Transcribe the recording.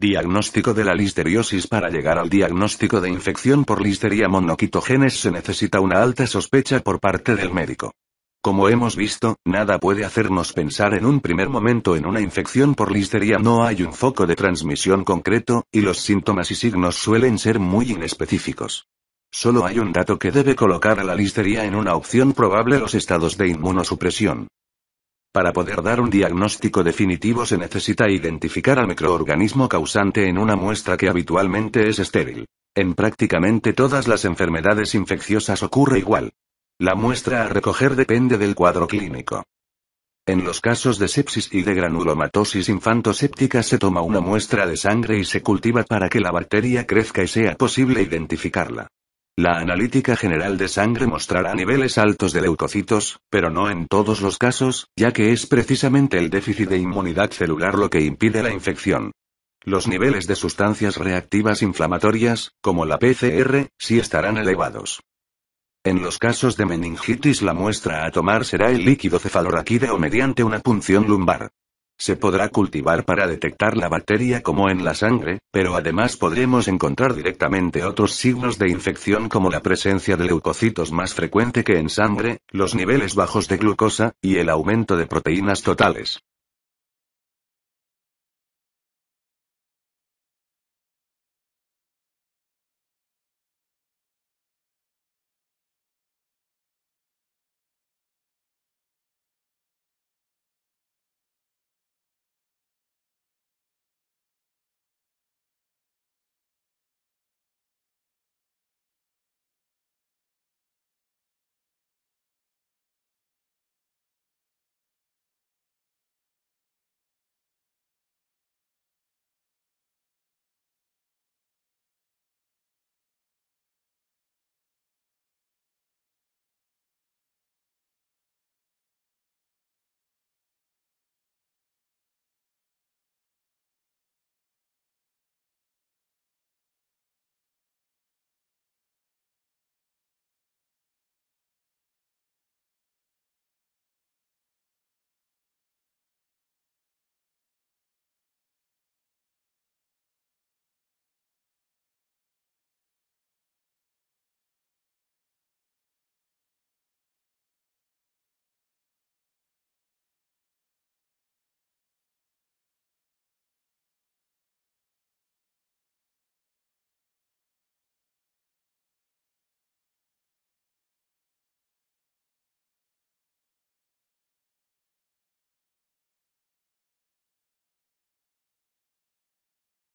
Diagnóstico de la listeriosis Para llegar al diagnóstico de infección por listeria monoquitogenes se necesita una alta sospecha por parte del médico. Como hemos visto, nada puede hacernos pensar en un primer momento en una infección por listeria. No hay un foco de transmisión concreto, y los síntomas y signos suelen ser muy inespecíficos. Solo hay un dato que debe colocar a la listeria en una opción probable los estados de inmunosupresión. Para poder dar un diagnóstico definitivo se necesita identificar al microorganismo causante en una muestra que habitualmente es estéril. En prácticamente todas las enfermedades infecciosas ocurre igual. La muestra a recoger depende del cuadro clínico. En los casos de sepsis y de granulomatosis infantoséptica se toma una muestra de sangre y se cultiva para que la bacteria crezca y sea posible identificarla. La analítica general de sangre mostrará niveles altos de leucocitos, pero no en todos los casos, ya que es precisamente el déficit de inmunidad celular lo que impide la infección. Los niveles de sustancias reactivas inflamatorias, como la PCR, sí estarán elevados. En los casos de meningitis la muestra a tomar será el líquido cefalorraquide o mediante una punción lumbar. Se podrá cultivar para detectar la bacteria como en la sangre, pero además podremos encontrar directamente otros signos de infección como la presencia de leucocitos más frecuente que en sangre, los niveles bajos de glucosa, y el aumento de proteínas totales.